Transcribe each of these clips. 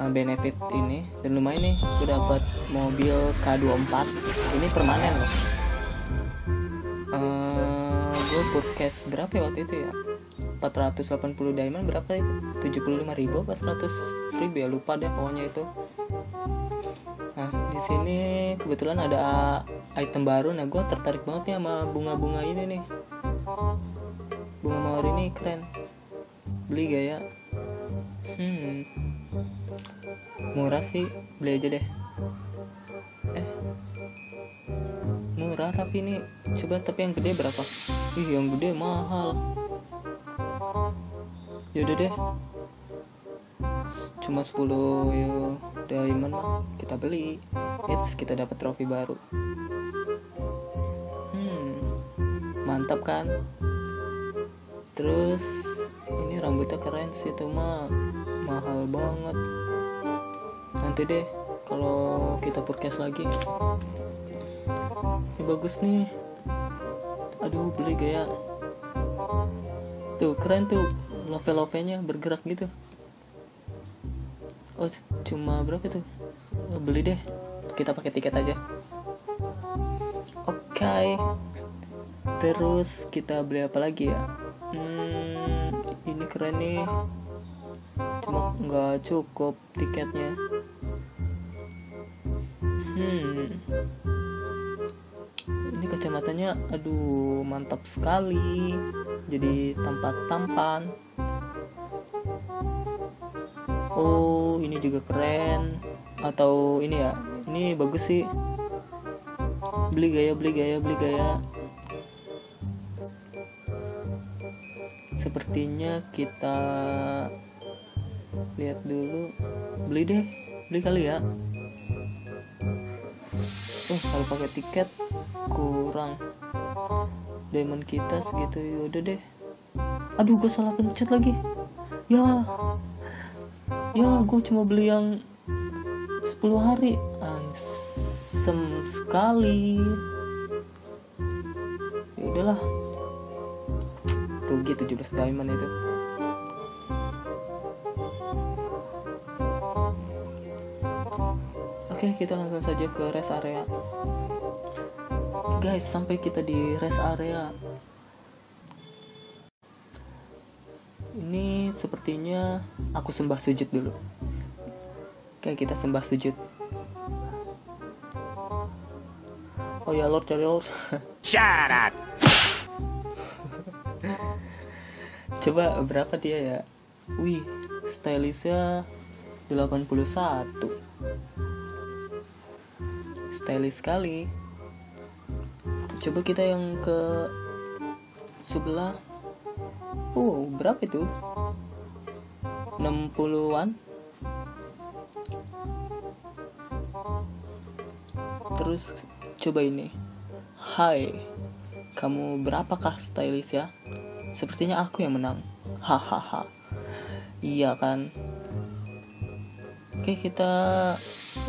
uh, benefit ini Dan lumayan nih, gue dapet mobil K24 Ini permanen loh uh, Gue purkes berapa ya waktu itu ya 480 diamond berapa ya 75 ribu apa 100 ribu ya lupa deh pokoknya itu Nah, di sini kebetulan ada item baru. Nah, gue tertarik banget nih sama bunga-bunga ini nih. Bunga mawar ini keren. Beli gak ya? Hmm. Murah sih, beli aja deh. Eh. Murah tapi ini coba tapi yang gede berapa? Ih, yang gede mahal. Yaudah deh. Cuma 10 ya diamond kita beli it's kita dapat trofi baru hmm mantap kan terus ini rambutnya keren sih itu mah mahal banget nanti deh kalau kita podcast lagi. Ini bagus nih. Aduh beli gaya. Tuh keren tuh. Love-love-nya bergerak gitu. Oh cuma berapa tuh? Oh, beli deh. Kita pakai tiket aja. Oke. Okay. terus kita beli apa lagi ya? Hmm, ini keren nih. Cuma nggak cukup tiketnya hmm ini kacamatanya aduh mantap sekali. Jadi tempat tampan oh ini juga keren. Atau ini ya ini bagus sih. Beli gaya beli gaya beli gaya. Sepertinya kita lihat dulu. Beli deh beli kali ya oh kalau pakai tiket kurang. Diamond kita segitu yaudah deh. Aduh gue salah pencet lagi. Ya. Ya gue cuma beli yang 10 hari. Ansem sekali. Ya udahlah. Rugi 17 diamond itu kita langsung saja ke rest area. Guys sampai kita di rest area. Ini sepertinya aku sembah sujud dulu. Oke kita sembah sujud. Oh ya lord ya lord. Up. coba berapa dia ya? Wih stylishnya 81 stylish sekali coba kita yang ke sebelah Oh, berapa itu? 60-an? Terus coba ini. Hai, kamu berapakah stylish ya? Sepertinya aku yang menang. Hahaha. iya kan? Oke, kita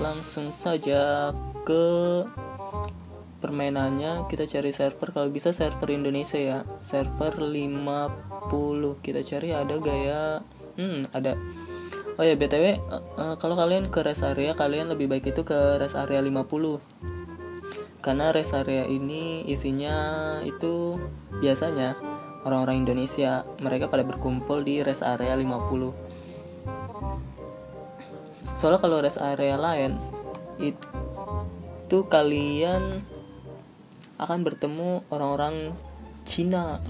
langsung saja ke permainannya kita cari server. Kalau bisa server Indonesia ya server 50 kita cari ada gaya hmm ada. Oh ya btw uh, uh, kalau kalian ke rest area kalian lebih baik itu ke rest area 50 karena rest area ini isinya itu biasanya orang-orang Indonesia. Mereka pada berkumpul di rest area 50 soalnya kalau rest area lain itu kalian akan bertemu orang-orang Cina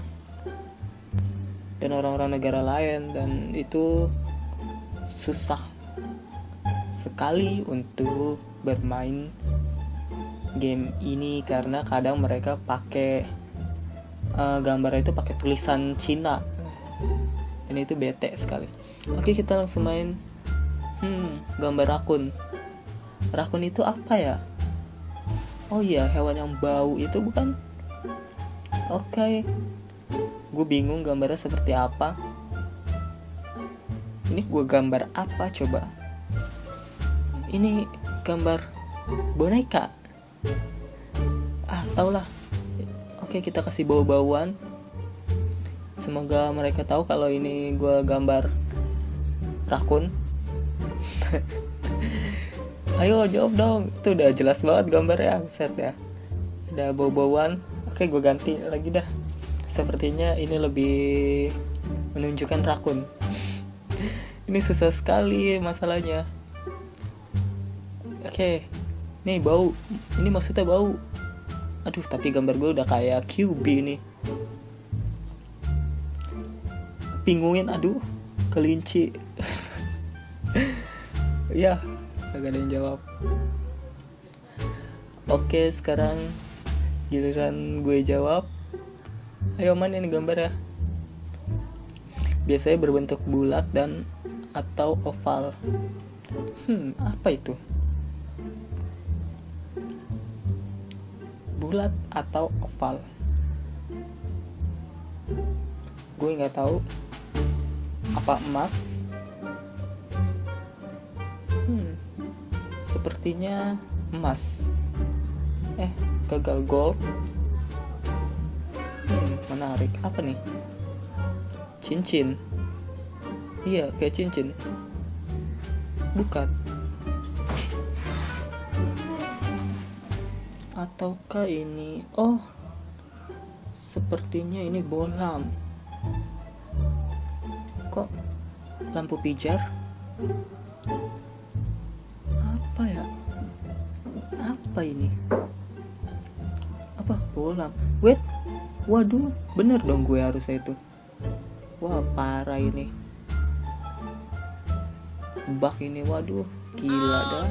dan orang-orang negara lain dan itu susah sekali untuk bermain game ini karena kadang mereka pakai uh, gambar itu pakai tulisan Cina. Dan itu bete sekali. Oke kita langsung main. Hmm gambar rakun rakun itu apa ya oh iya hewan yang bau itu bukan? Oke. Okay. gue bingung gambarnya seperti apa. Ini gue gambar apa coba? Ini gambar boneka. Ah tau lah oke kita kasih bau-bauan. Semoga mereka tahu kalau ini gue gambar rakun ayo jawab dong. Itu udah jelas banget gambarnya set ya. Ada bau-bauan. Oke gue ganti lagi dah. Sepertinya ini lebih menunjukkan rakun. Ini susah sekali masalahnya. Oke nih bau. Ini maksudnya bau. Aduh tapi gambar gue udah kayak QB nih pinguin aduh kelinci. Ya Gak ada yang jawab. Oke sekarang Giliran gue jawab. Ayo mana ini gambar ya. Biasanya berbentuk bulat dan Atau oval. Hmm apa itu? Bulat atau oval? Gue nggak tahu. Apa emas sepertinya emas. Eh gagal gold. Hmm, menarik. Apa nih? Cincin. Iya kayak cincin. Bukan. Ataukah ini? Oh sepertinya ini bolam. Kok lampu pijar apa ini? Apa? Bola. Wait. Waduh bener dong gue harusnya itu. Wah parah ini. Bak ini waduh. Gila dah.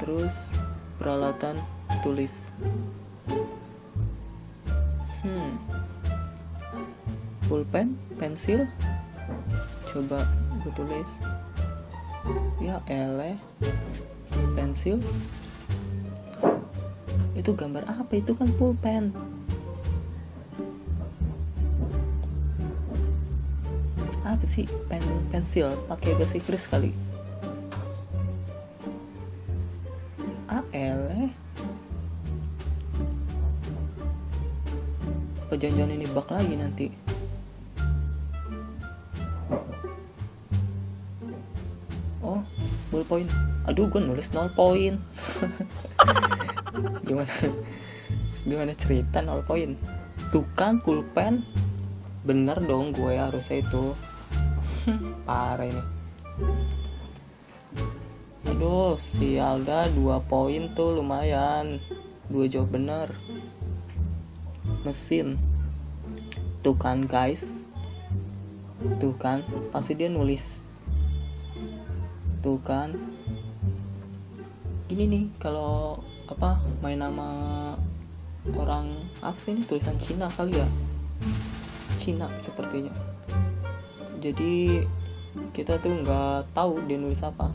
terus peralatan tulis. Hmm. Pulpen pensil. Coba gue tulis. Ya ele pensil. Itu gambar apa? Itu kan pulpen. Apa sih pen pensil? Pakai bahasa Inggris kali. Ele apa jangan ini bak lagi nanti? Poin aduh gue nulis nol poin. Gimana? Gimana cerita nol poin? Tukang pulpen. Bener dong gue harusnya itu. Parah ini. Aduh si Alda dua poin tuh lumayan. Dua jawab bener. Mesin. Tuh kan guys. Tuh kan pasti dia nulis. Tuh kan gini nih kalau apa main nama orang apa sih ini tulisan Cina kali ya? Cina sepertinya. Jadi kita tuh nggak tahu dia nulis apa.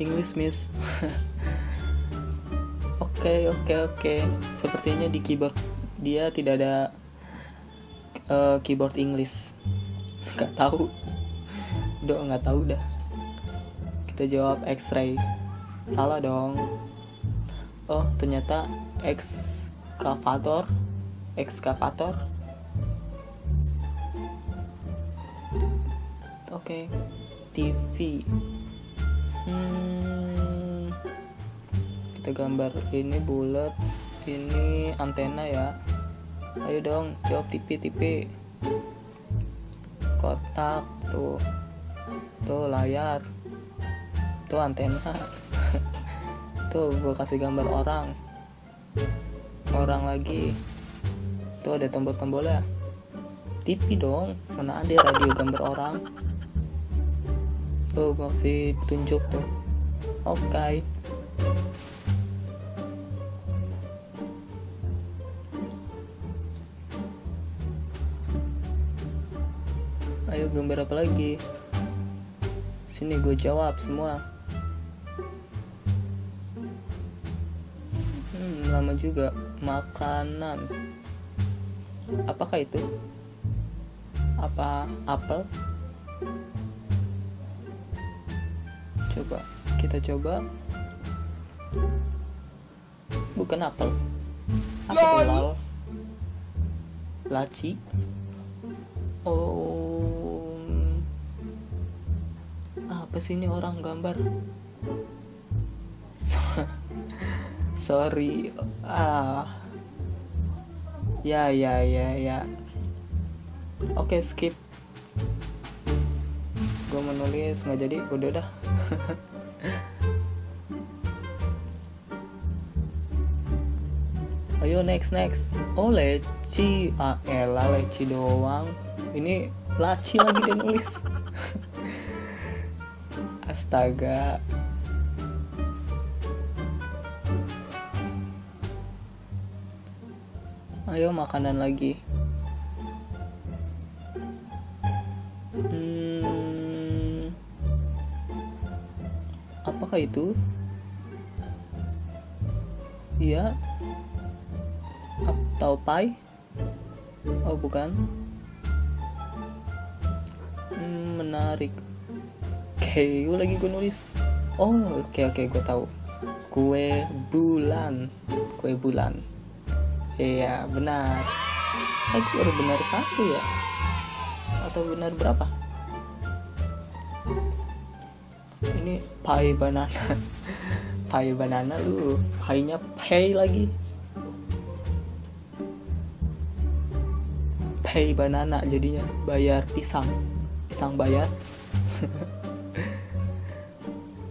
English miss. Oke oke oke. Sepertinya di keyboard dia tidak ada uh, keyboard English. Gak tahu. Udah nggak tahu dah. Kita jawab X-ray. Salah dong. Oh ternyata ekskavator. Ekskavator. Oke. Okay. TV. Hmm kita gambar ini bulat ini antena ya ayo dong jawab tipe-tipe kotak tuh. Tuh layar. Tuh antena tuh gue kasih gambar orang. Orang lagi. Tuh ada tombol-tombol ya TV dong mana ada radio gambar orang. Tuh gue kasih tunjuk tuh. Oke. okay. Gambar apa lagi. Sini gue jawab semua. Hmm, lama juga. Makanan. Apakah itu? Apa? Apel? Coba. Kita coba. Bukan apel. Apa laci. Oh apa sih ini orang gambar? So- sorry. Ah. Ya ya ya ya. Oke skip. Gue menulis nggak jadi udah dah. Ayo next next. Oh leci. Ah elah leci doang. Ini laci lagi dia nulis astaga. Ayo makanan lagi. Hmm, apakah itu? Iya. Atau pai oh bukan. Hmm, menarik Keo lagi gue nulis. Oh oke oke gue tahu. Kue bulan. Kue bulan. Iya benar. Eh gue baru benar satu ya? Atau benar berapa? Ini pai banana. Pai banana lu. Painya pay lagi. Pay banana jadinya. Bayar pisang. Pisang bayar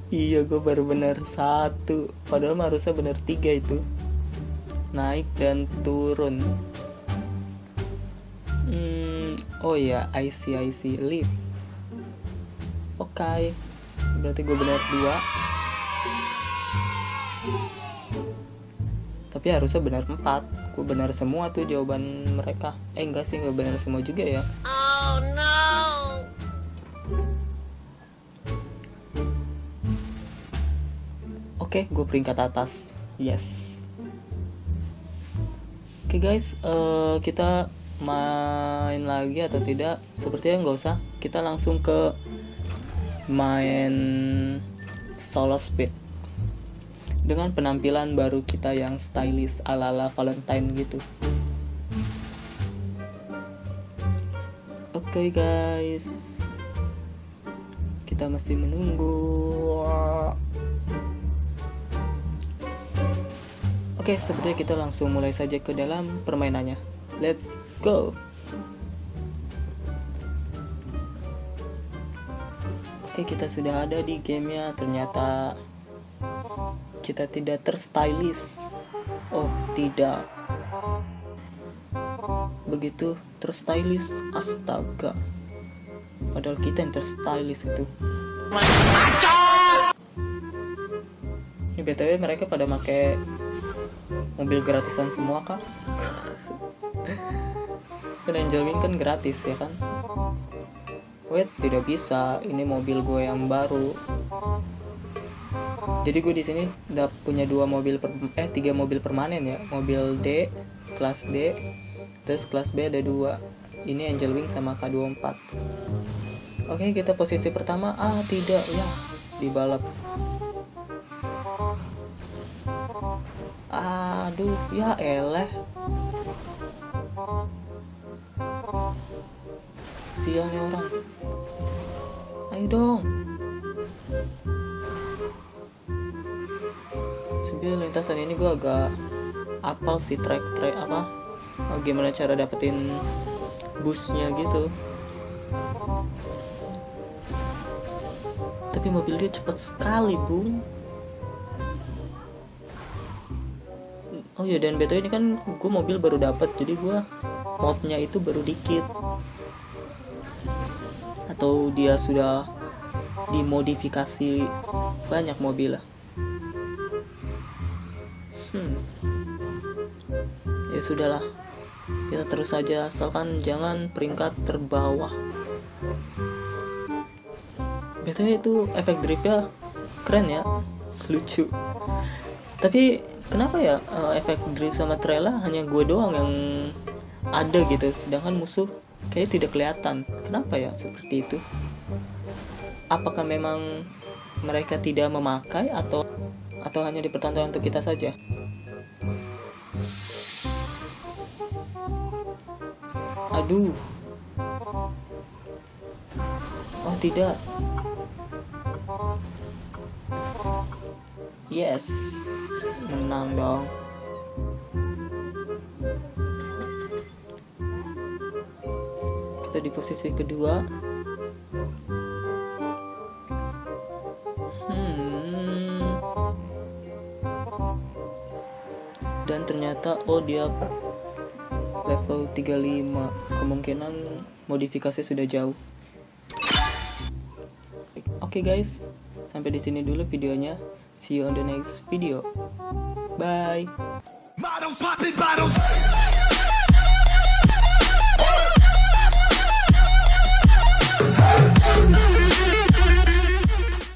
iya gue baru bener satu. Padahal mah harusnya bener tiga itu. Naik dan turun. Hmm, oh ya I see I lift. Oke. Berarti gue bener dua. Tapi harusnya benar empat. Gue benar semua tuh jawaban mereka. Eh enggak sih nggak benar semua juga ya Oke, gue peringkat atas. Yes. Oke guys, eh, kita main lagi atau tidak? Sepertinya nggak usah. Kita langsung ke main solo speed dengan penampilan baru kita yang stylish ala-ala Valentine gitu. Oke guys, kita masih menunggu. Oke, sepertinya kita langsung mulai saja ke dalam permainannya. Let's go. Oke, kita sudah ada di gamenya. Ternyata kita tidak terstylish. Oh, tidak. Begitu terstylish, astaga. Padahal kita yang terstylish itu. Ini btw mereka pada make mobil gratisan semua kah? kan Angel Wing kan gratis ya kan? Wait tidak bisa, ini mobil gue yang baru. Jadi gue di sini udah punya dua mobil per, eh tiga mobil permanen ya, mobil D kelas D, terus kelas B ada dua. Ini Angel Wing sama K24. Oke kita posisi pertama, ah tidak ya di balap Aduh, ya eleh. Sial nih orang. Ayo dong. Sebenarnya lintasan ini gue agak apal sih track-track apa oh, gimana cara dapetin busnya gitu tapi mobil dia cepat sekali bung oh iya dan betul ini kan gue mobil baru dapat jadi gue modnya itu baru dikit. Atau dia sudah dimodifikasi banyak mobil lah. Hmm. ya sudahlah. Kita terus saja asalkan jangan peringkat terbawah. Biasanya itu efek driftnya keren ya, lucu. Tapi kenapa ya uh, efek drift sama trailer hanya gue doang yang ada gitu, sedangkan musuh kayak tidak kelihatan. Kenapa ya seperti itu? Apakah memang mereka tidak memakai atau atau hanya dipertontonkan untuk kita saja? Aduh. Oh tidak. Yes. Menang dong. Kita di posisi kedua. Hmm. Dan ternyata oh dia level 35 kemungkinan modifikasi sudah jauh oke okay guys sampai di sini dulu videonya See you on the next video. Bye.